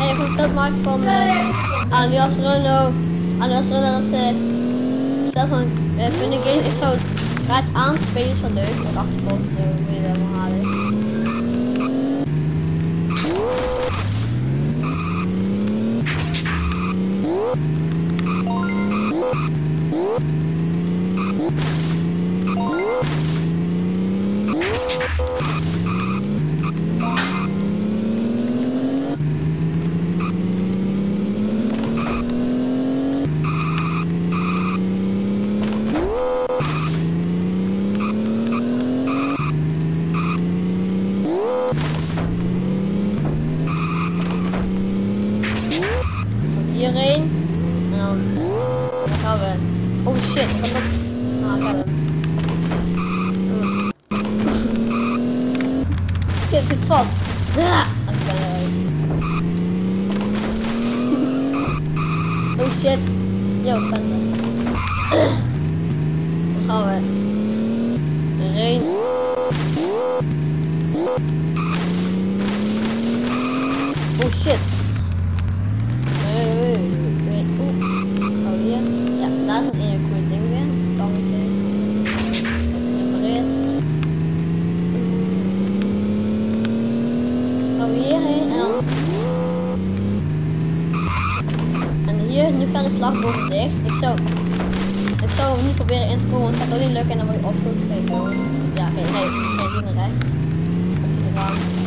Je gaat een maken van uh, Alias Renault. Alias Renault dat ze stel van uh, funny game. Ik zou het raad aanspelen is wel leuk. Met achtervolg en zo wil je helemaal halen. Hierheen. En dan, gaan we. Oh shit, kan dat. Ah, ik heb hem. Shit, zit vast. Ah. Oh shit. Yo, ben er. Dan gaan we. Erheen. Oh shit. Nee, nee, nee. Oeh. Gaan we hier? Daar is een eerlijke ding. Een tangetje. Dat is gerepareerd. Gaan we hierheen en dan... En hier, nu gaan de slagbomen dicht. Ik zou... Ik zou hem niet proberen in te komen, want het gaat ook niet lukken en dan word je ga je dood. Ja, oké, nee. Nee, hier naar rechts. Komt hij eraan.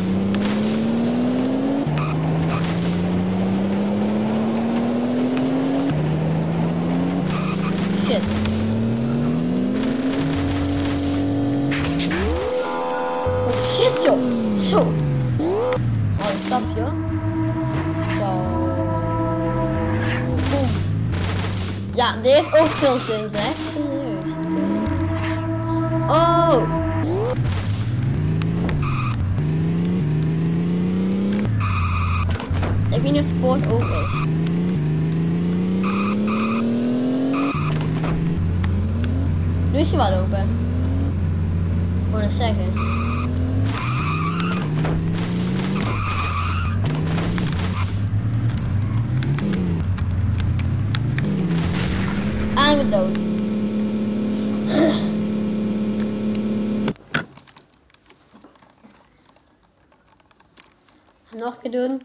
Shit joh. Zo. Oh, een stapje. Zo. Boom. Ja, dit heeft ook veel zin zeg. Serieus. Oh. Ik weet niet of de poort open is. Nu is hij wel open. Ik wou het zeggen. Dood. Nog een keer doen.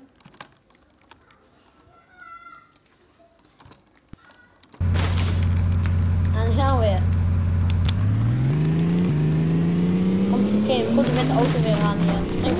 En gaan we weer. Komt okay, komt er met de auto weer aan hier. Spring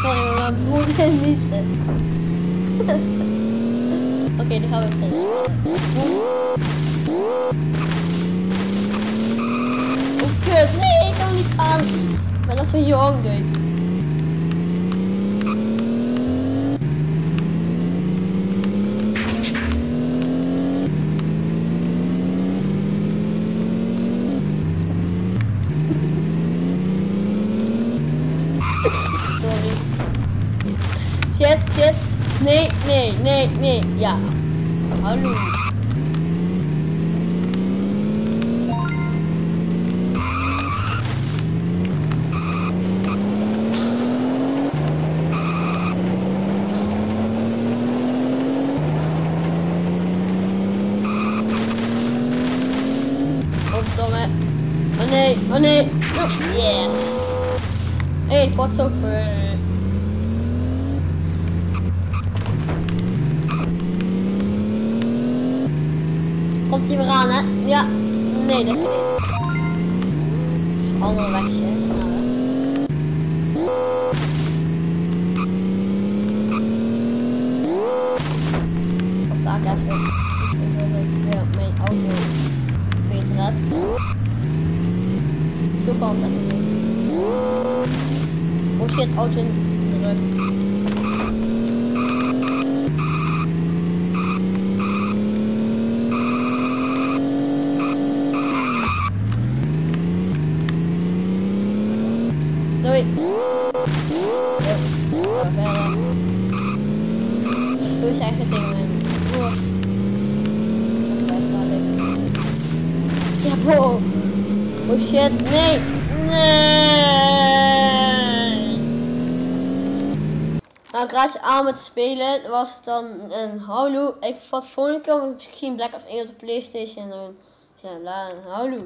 Sorry, maar mijn broer en niezen. Oké, dan gaan we verder. Oh kut, nee, ik kan niet gaan. Ik ben nog zo jong, doei. Sorry. Shit, shit. Nee, nee, nee, nee. Ja. Hallo. Godverdomme. Oh nee, oh nee. Oh, yes. Hey, pot zo. komt hij weer aan, hè? Ja. Nee, dat niet. Andere wegje, sneller. Op taak even iets waardoor ik weer mijn auto beter heb. Zo kan het even doen. Oh shit, auto in de rug. Doei. Doe even dadelijk. Ja, wow. Oh shit, nee. Nee. Nou, ik raad je aan met spelen. Was het dan een Halo? Ik vat volgende keer misschien Black Ops 1 op de Playstation doen. Ja, la, Halo.